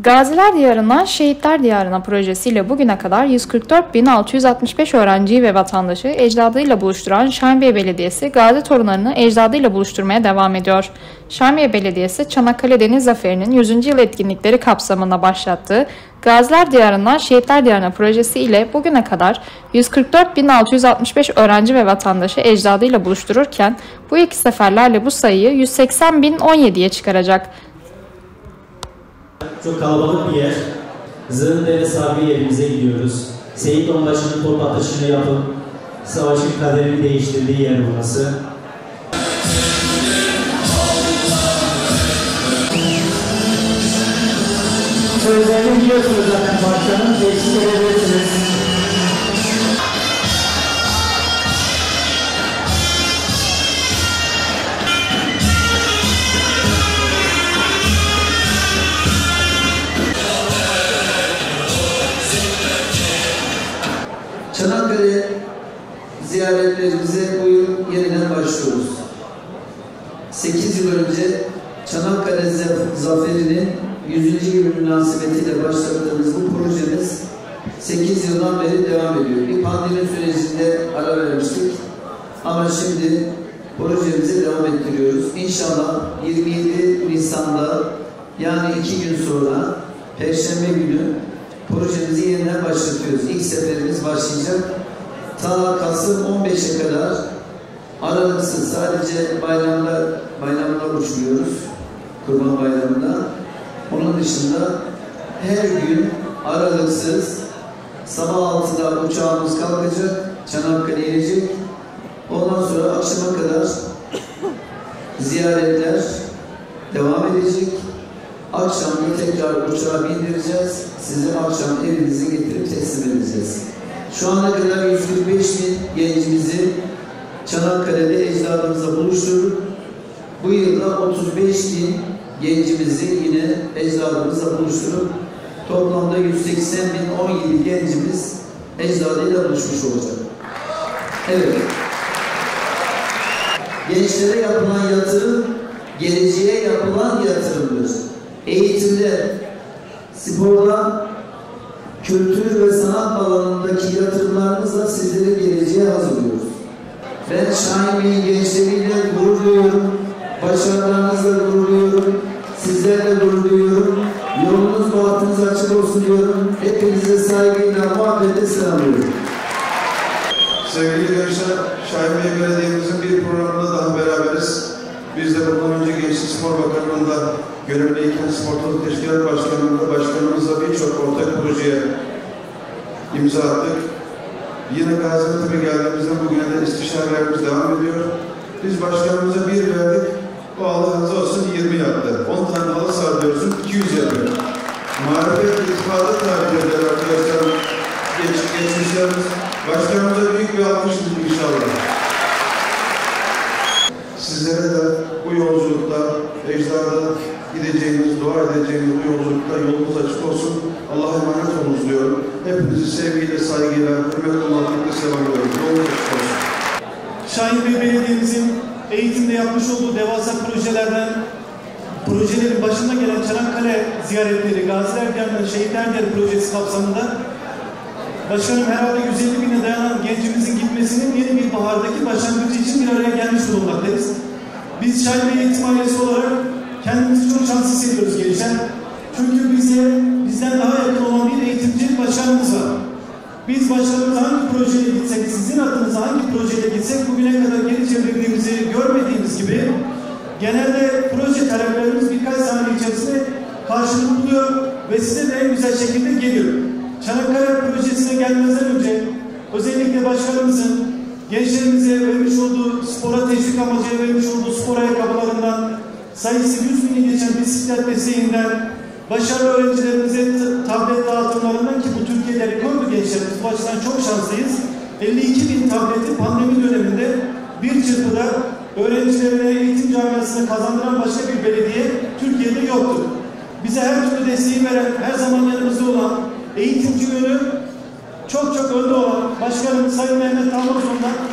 Gaziler Diyarı'ndan Şehitler Diyarı'na projesiyle bugüne kadar 144.665 öğrenciyi ve vatandaşı ecdadıyla buluşturan Şahinbey Belediyesi gazi torunlarını ecdadıyla buluşturmaya devam ediyor. Şahinbey Belediyesi Çanakkale Deniz Zaferi'nin 100. yıl etkinlikleri kapsamında başlattığı Gaziler Diyarı'ndan Şehitler Diyarı'na projesi ile bugüne kadar 144.665 öğrenci ve vatandaşı ecdadıyla buluştururken bu iki seferlerle bu sayıyı 180.017'ye çıkaracak. Çok kalabalık bir yer. Zırhındere sahibi yerimize gidiyoruz. Seyit Onbaşı'nın top atışını yapıp savaşın kaderini değiştirdiği yer burası. Sözlerini biliyorsunuz zaten parçanın. Geçti edebilirsiniz. Zaferi'nin 100. yıl münasebetiyle başlattığımız bu projemiz 8 yıldan beri devam ediyor. Bir pandemi sürecinde ara vermiştik ama şimdi projemize devam ettiriyoruz. İnşallah 27 Nisan'da yani iki gün sonra Perşembe günü projemizi yeniden başlatıyoruz. İlk seferimiz başlayacak. Ta Kasım 15'e kadar aralıksız sadece bayramlar bayramlar uçuyoruz. Kurban bayramında. Onun dışında her gün aralıksız sabah 6'da uçağımız kalkacak. Çanakkale'ye inecek. Ondan sonra akşama kadar ziyaretler devam edecek. Akşam da tekrar uçağa bindireceğiz. Sizi akşam evinize getirip teslim edeceğiz. Şu ana kadar 145 bin gencimizi Çanakkale'de ecdadımızla buluşturduk. Bu yılda 35 bin gencimizi yine ecdadımızla buluşturup toplamda 180 bin 17 gencimiz ecdadıyla buluşmuş olacak. Evet. Gençlere yapılan yatırım geleceğe yapılan yatırımdır. Eğitimde, sporda, kültür ve sanat alanındaki yatırımlarımızla sizleri geleceğe hazırlıyoruz. Ben Şahin Bey'in gençleriyle gurur duyuyorum. Başarılarınızla gurur duyuyorum. Sizlerle gurur duyuyorum. Yolunuz bahtınız açık olsun diyorum. Hepinize saygıyla, muhabbetle selamlıyorum. Sevgili gençler, Şahin Bey Belediye'mizin bir programında daha beraberiz. Biz de bundan önce Gençlik Spor Bakanlığı'nda görevliyken Sporculuk Teşkilat Başkanlığı'nda başkanımızla birçok ortak projeye imza attık. Yine Gaziantep'e geldiğimizde bugüne de istişarelerimiz devam ediyor. Biz başkanımıza bir verdik, o Allah'ınıza olsun 20 yaptı. 10 tane halı saha diyorsun, 200 yapıyor. Marifet ittifakı tabir eder arkadaşlar. Geç, geçmişlerimiz. Başkanımıza büyük bir alkış inşallah. Sizlere de bu yolculukta, ecdada gideceğiniz, dua edeceğiniz bu yolculukta yolunuz açık olsun. Allah'a emanet olunuz diyorum. Hepinizi sevgiyle, saygıyla, hürmetle, muhabbetle selamlıyorum. Yolunuz açık olsun. Şahin Bey Belediye'mizin eğitimde yapmış olduğu devasa projelerden projelerin başında gelen Çanakkale ziyaretleri, Gaziler Diyarı'ndan Şehitler Diyarı projesi kapsamında Başkanım herhalde 150 bine dayanan gencimizin gitmesinin yeni bir bahardaki başlangıcı için bir araya gelmiş bulunmaktayız. Biz Şahin Bey Eğitim Ailesi olarak kendimizi çok şanslı hissediyoruz gençler. Çünkü bize bizden daha yakın olan bir eğitimci başkanımız var. Biz başkanımıza hangi projeyle gitsek, sizin adınıza hangi projeyle gitsek bugüne kadar geri çevirdiğimizi görmediğimiz gibi genelde proje taleplerimiz birkaç saniye içerisinde karşılık buluyor ve size de en güzel şekilde geliyor. Çanakkale projesine gelmeden önce özellikle başkanımızın gençlerimize vermiş olduğu spora teşvik amacıyla vermiş olduğu spor ayakkabılarından sayısı 100 bini geçen bisiklet desteğinden başarılı öğrencilerimize tablet dağıtımlarından ki bu Türkiye'de rekordu gençlerimiz bu açıdan çok şanslıyız. 52 bin tableti pandemi döneminde bir çırpıda öğrencilerine eğitim camiasını kazandıran başka bir belediye Türkiye'de yoktur. Bize her türlü desteği veren, her zaman yanımızda olan eğitimci yönü çok çok önde olan Başkanım Sayın Mehmet. Projenin